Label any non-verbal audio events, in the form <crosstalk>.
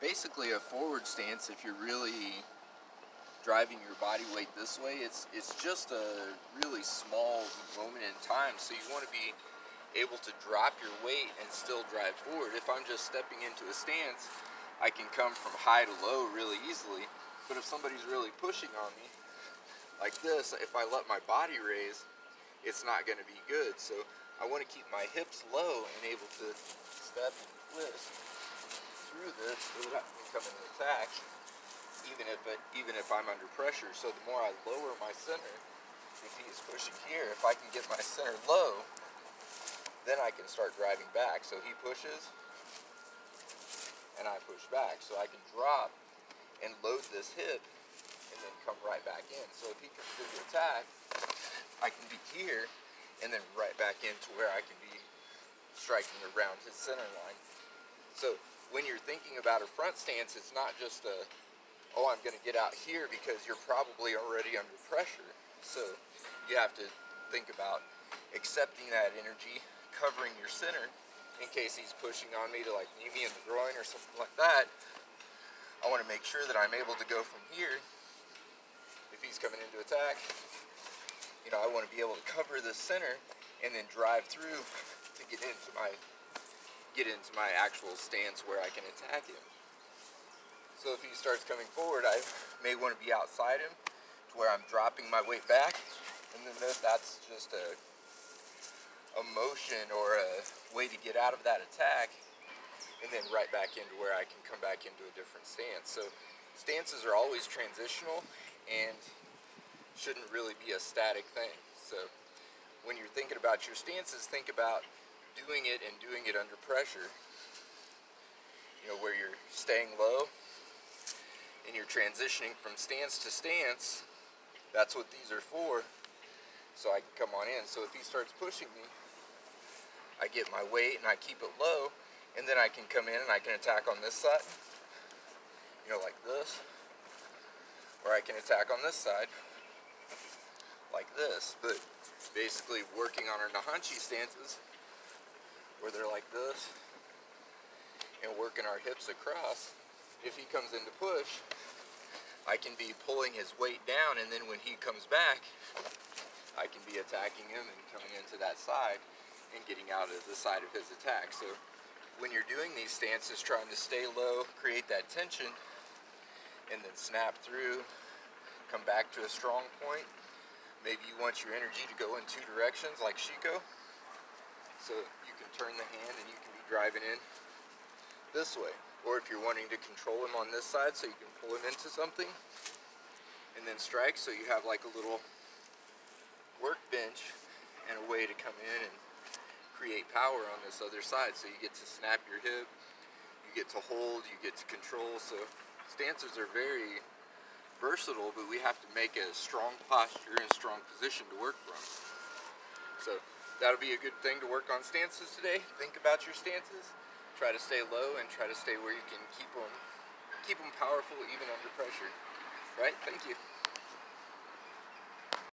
basically a forward stance if you're really driving your body weight this way. It's it's just a really small moment in time, so you want to be able to drop your weight and still drive forward. If I'm just stepping into a stance, I can come from high to low really easily. But if somebody's really pushing on me, like this, if I let my body raise, it's not going to be good. So I want to keep my hips low and able to step and twist through this come into attack even if it, even if I'm under pressure. So the more I lower my center, if he is pushing here, if I can get my <laughs> center low, then I can start driving back. So he pushes, and I push back. So I can drop and load this hip, and then come right back in. So if he comes through the attack, I can be here, and then right back into where I can be striking around his center line. So when you're thinking about a front stance, it's not just a oh, I'm going to get out here because you're probably already under pressure. So you have to think about accepting that energy, covering your center in case he's pushing on me to like knee me in the groin or something like that. I want to make sure that I'm able to go from here if he's coming into attack. You know, I want to be able to cover the center and then drive through to get into my get into my actual stance where I can attack him. So if he starts coming forward, I may want to be outside him to where I'm dropping my weight back. And then that's just a, a motion or a way to get out of that attack and then right back into where I can come back into a different stance. So stances are always transitional and shouldn't really be a static thing. So when you're thinking about your stances, think about doing it and doing it under pressure. You know, where you're staying low and you're transitioning from stance to stance, that's what these are for. So I can come on in. So if he starts pushing me, I get my weight and I keep it low, and then I can come in and I can attack on this side, you know, like this, or I can attack on this side, like this. But basically working on our Nahanchi stances, where they're like this, and working our hips across, if he comes in to push, I can be pulling his weight down, and then when he comes back, I can be attacking him and coming into that side and getting out of the side of his attack. So when you're doing these stances, trying to stay low, create that tension, and then snap through, come back to a strong point. Maybe you want your energy to go in two directions like Shiko. So turn the hand and you can be driving in this way. Or if you're wanting to control him on this side so you can pull him into something and then strike so you have like a little workbench and a way to come in and create power on this other side so you get to snap your hip, you get to hold, you get to control. So stances are very versatile, but we have to make a strong posture and strong position to work from. That'll be a good thing to work on stances today. Think about your stances try to stay low and try to stay where you can keep them keep them powerful even under pressure. Right? Thank you.